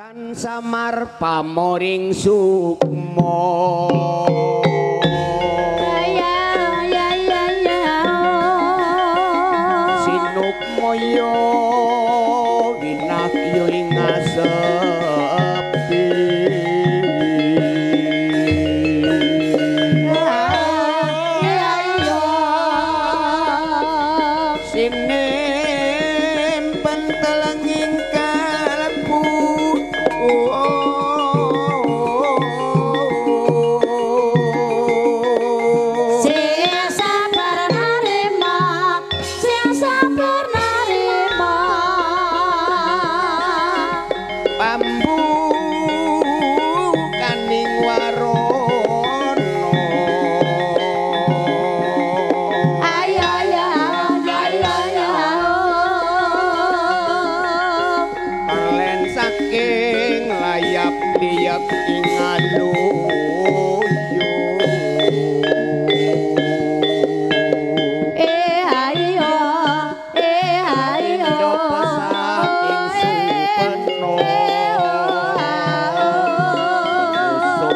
Tan samar pamoring sukmo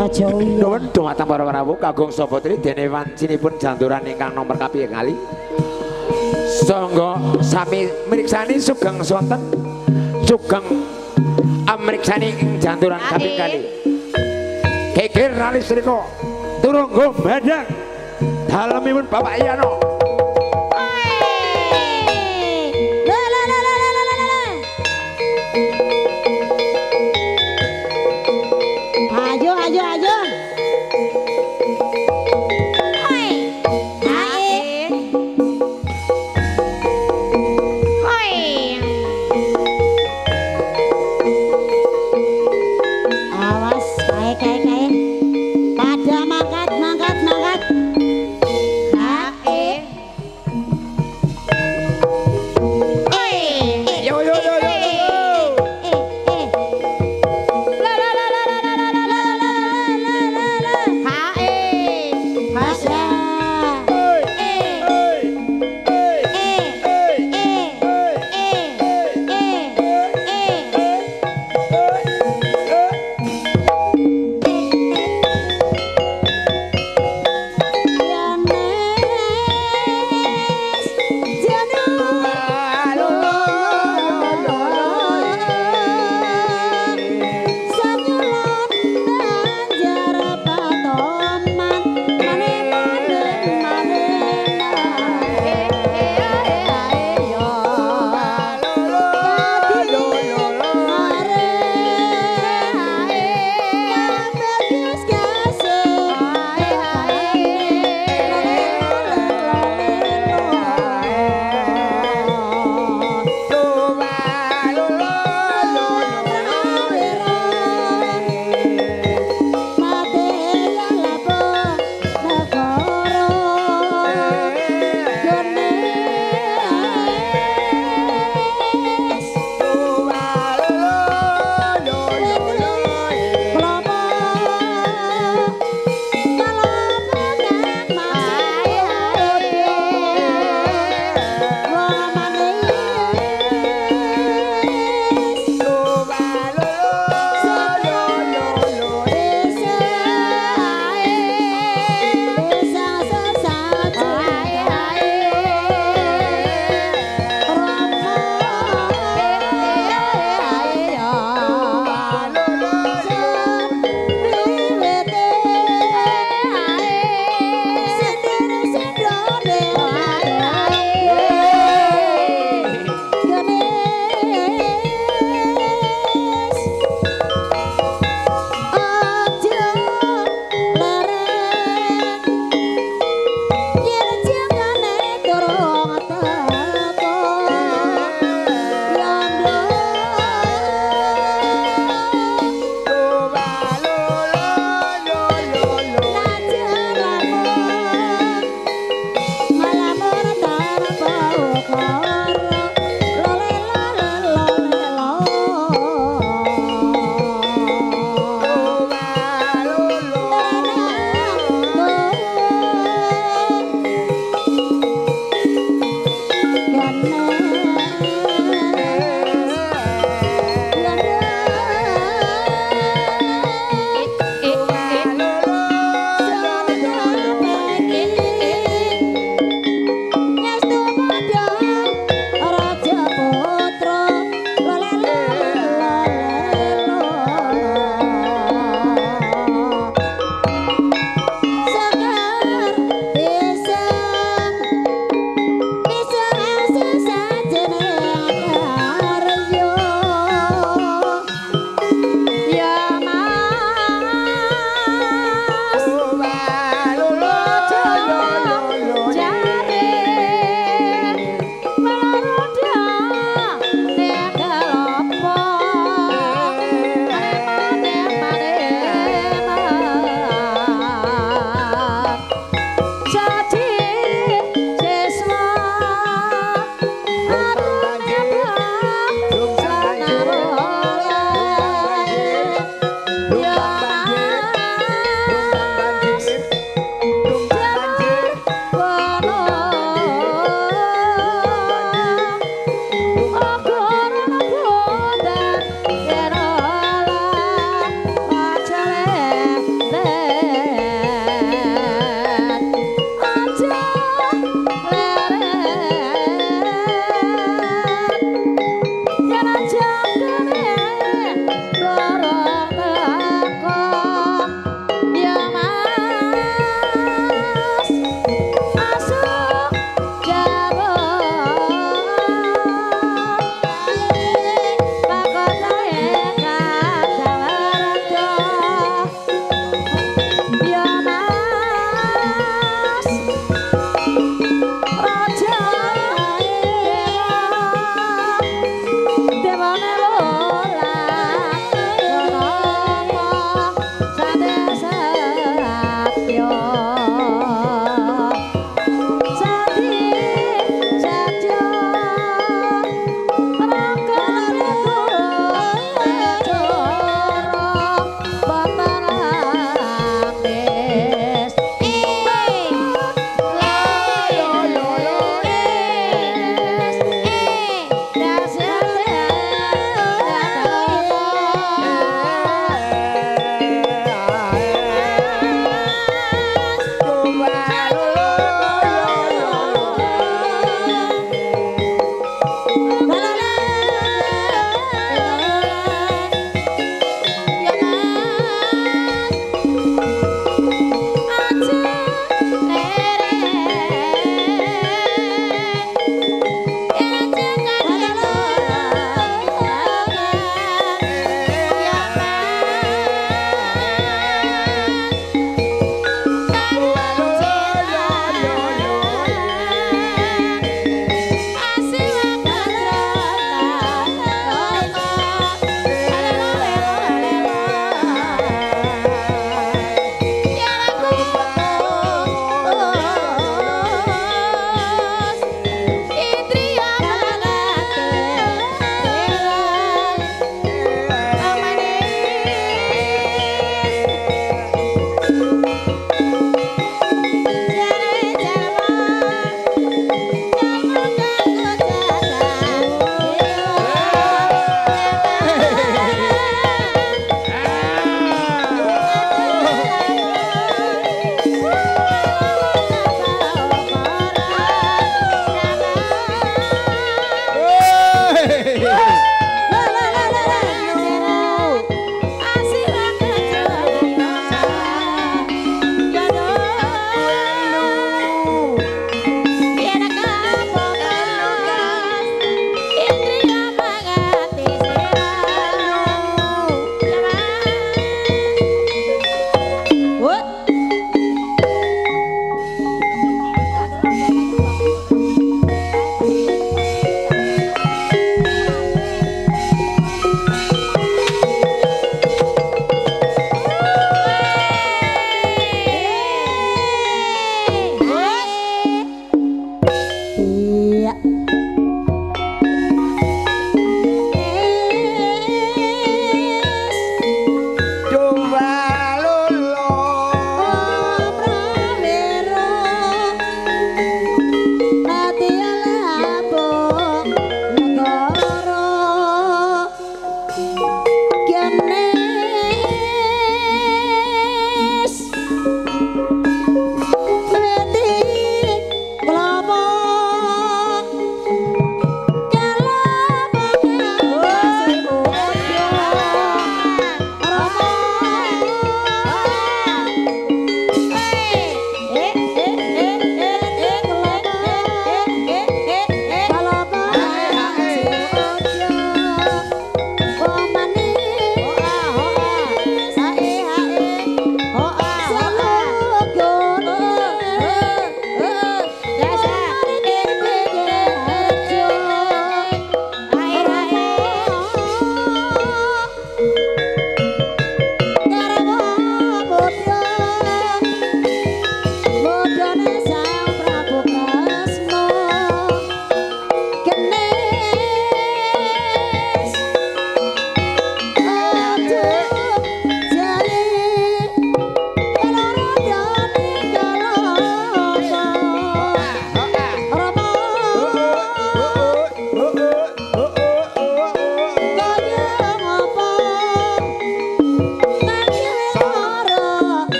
Aja uyo. Nuwun dumateng para prabu kagung sapa tri dene wancinipun janturan ingkang nomor kaping kali. Sangga sami mriksani sugeng sonten sugeng amriksani ing janturan kaping kali. Kekir ralis rika turunggo badang dalemipun Bapak Yano.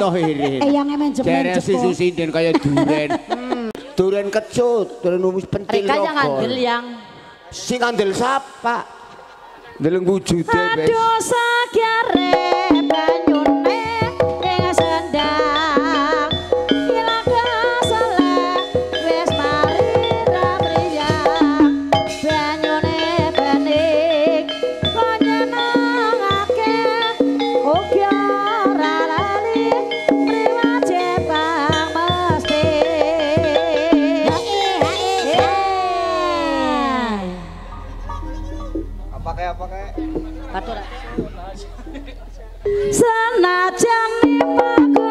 toh eh, eh, yang emang menjem. Jere susu sinden kaya duren. Hmm. Duren kecut, duren umus pentil Rika yang ngandel yang sing ngandel sapa? Deleng wujude wis. Aduh. senajan mimaku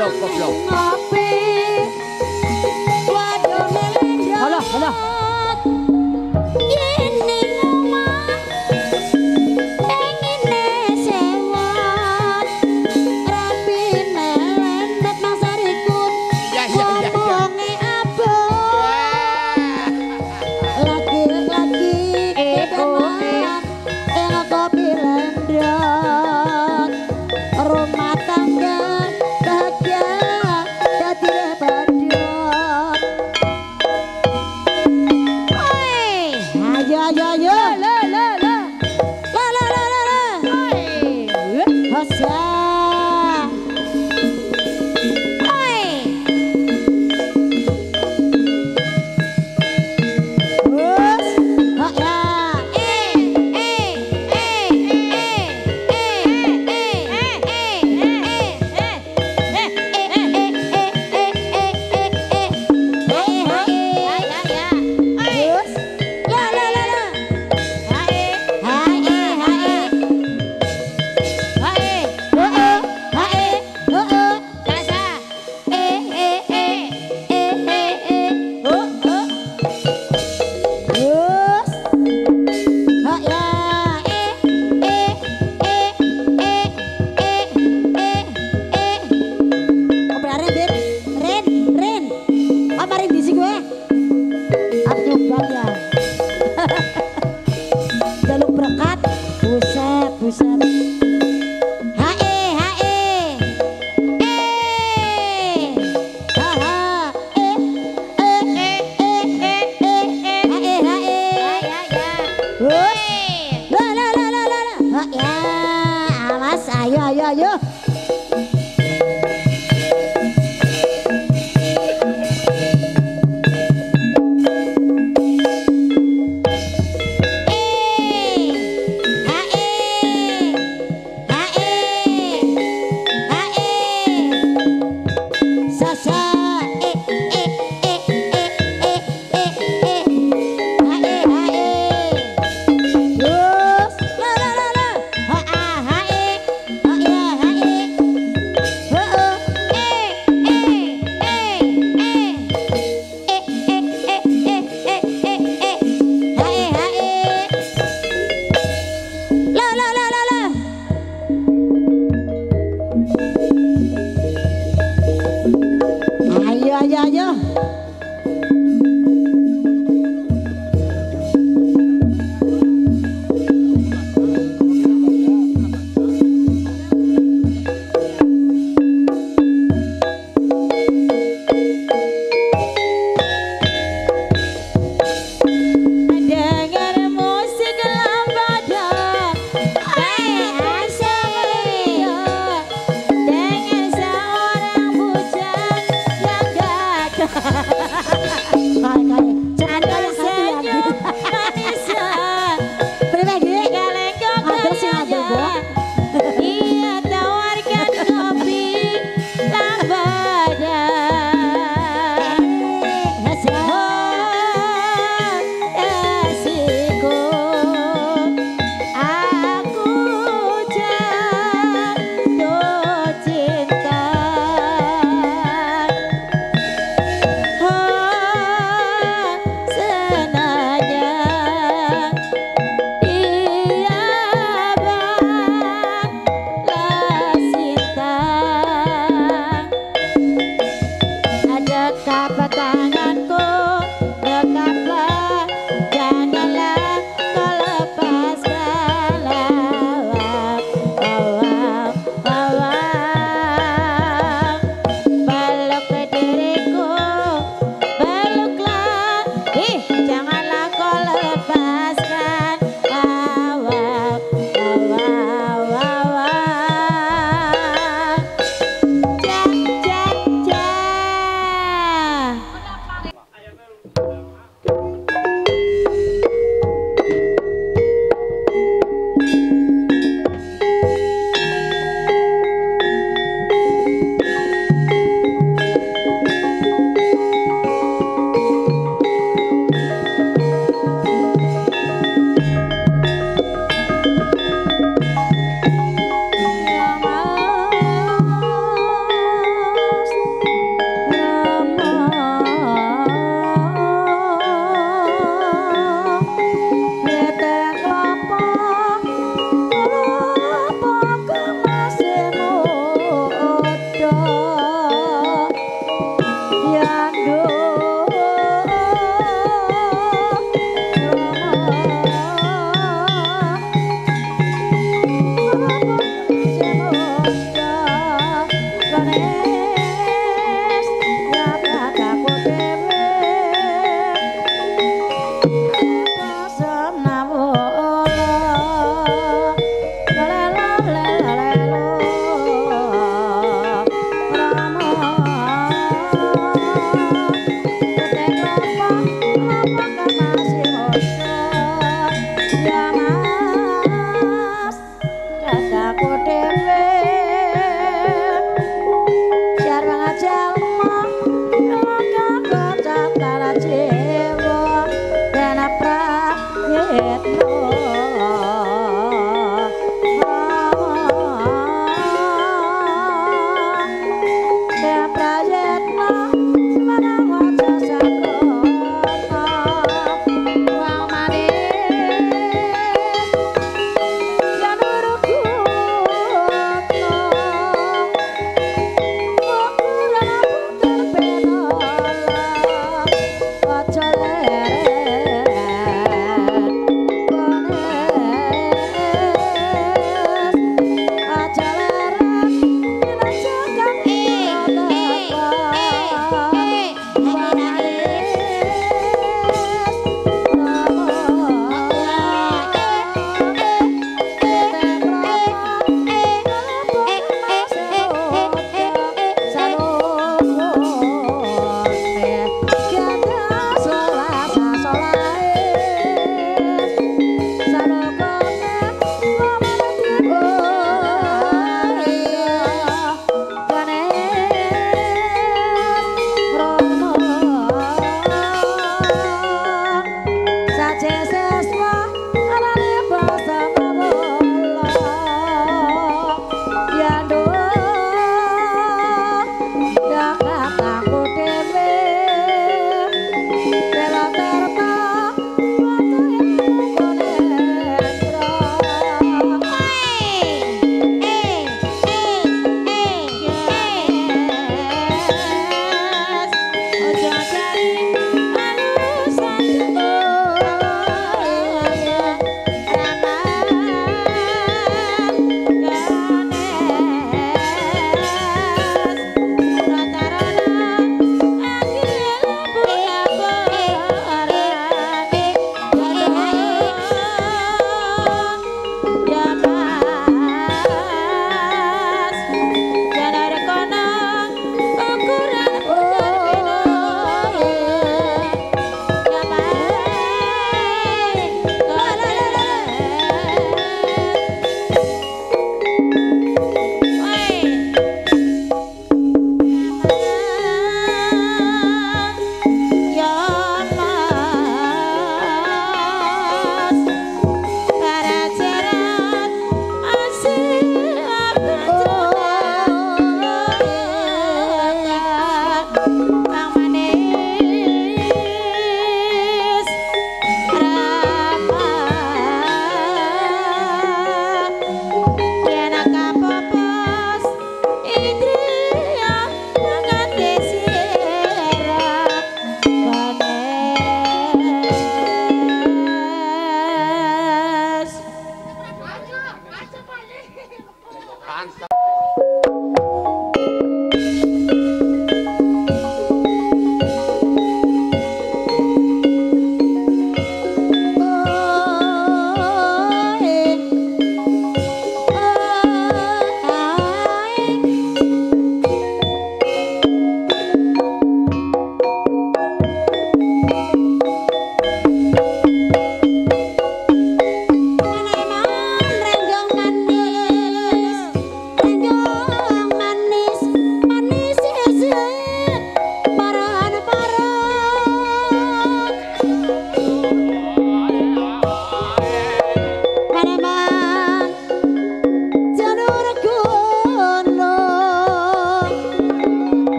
blow, go blow.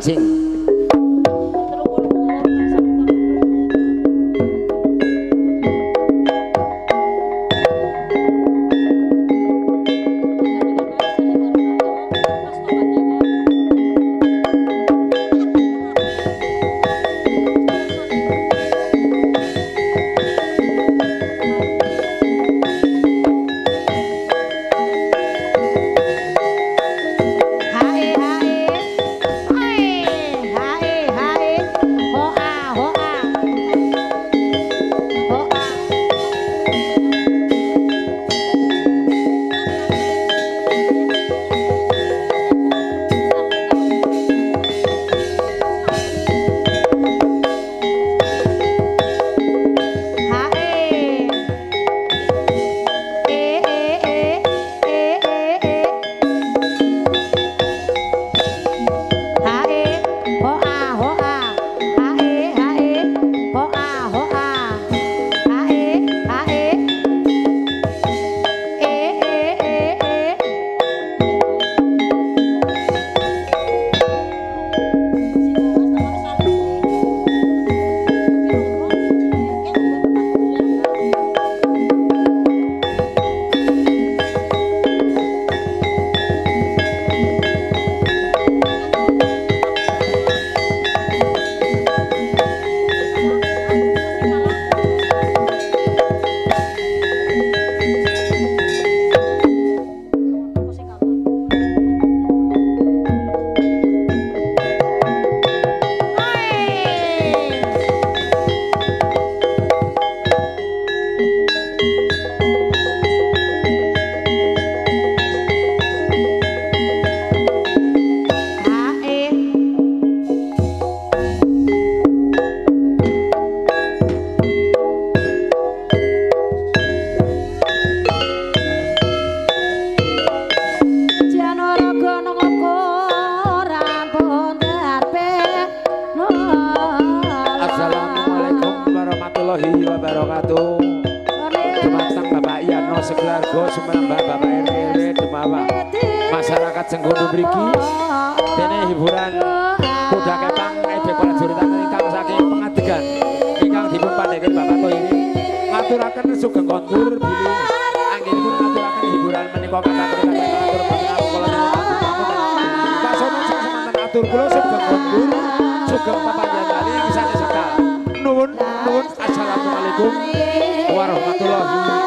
Sí. Assalamualaikum warahmatullahi